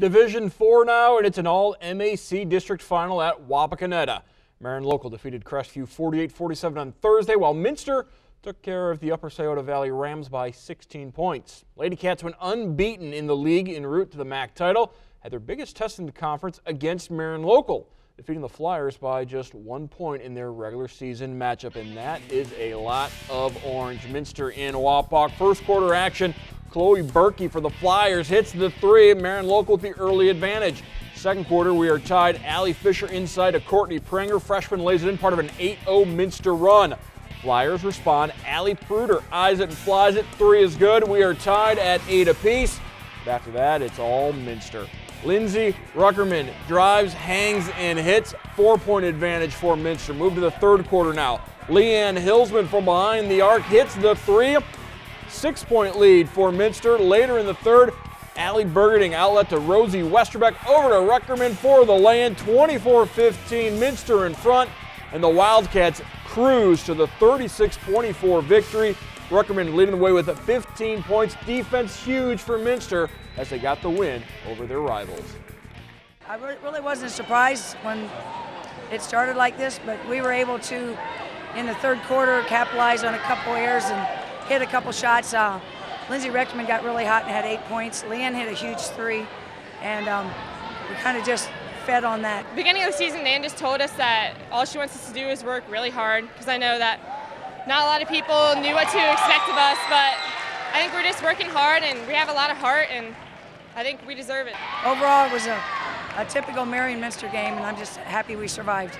Division 4 now, and it's an all MAC district final at Wapakoneta. Marion Local defeated Crestview 48-47 on Thursday, while Minster took care of the Upper Scioto Valley Rams by 16 points. Lady Cats went unbeaten in the league en route to the MAC title, had their biggest test in the conference against Marion Local, defeating the Flyers by just one point in their regular season matchup, and that is a lot of orange. Minster in Wapak. First quarter action Chloe Berkey for the Flyers hits the three. Marion Local with the early advantage. Second quarter, we are tied. Allie Fisher inside to Courtney Prenger. Freshman lays it in, part of an 8-0 Minster run. Flyers respond. Allie Pruder eyes it and flies it. Three is good. We are tied at eight apiece. After that, it's all Minster. Lindsay Ruckerman drives, hangs, and hits. Four-point advantage for Minster. Move to the third quarter now. Leanne Huelsman from behind the arc hits the three. Six point lead for Minster. Later in the third, Allie Burgeting outlet to Rosie Westerbeck over to Ruckerman for the land. 24 15, Minster in front, and the Wildcats cruise to the 36 24 victory. Ruckerman leading the way with 15 points. Defense huge for Minster as they got the win over their rivals. I really wasn't surprised when it started like this, but we were able to, in the third quarter, capitalize on a couple errors and hit a couple shots. Uh, Lindsay Reckman got really hot and had eight points. Leanne hit a huge three, and um, we kind of just fed on that. Beginning of the season, Nan just told us that all she wants us to do is work really hard because I know that not a lot of people knew what to expect of us, but I think we're just working hard and we have a lot of heart and I think we deserve it. Overall, it was a, a typical Marion Minster game, and I'm just happy we survived.